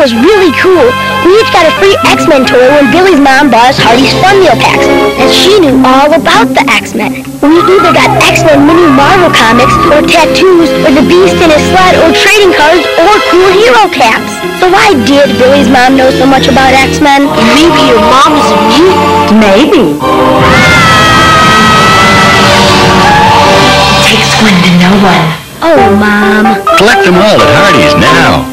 was really cool. We each got a free X-Men toy when Billy's mom bought us Hardee's Fun Meal packs, and she knew all about the X-Men. We either got X-Men mini Marvel comics, or tattoos, or the Beast in his sled, or trading cards, or cool hero caps. So why did Billy's mom know so much about X-Men? Maybe your mom is a mutant. Maybe. Takes one to know one. Oh, Mom. Collect them all at Hardee's now.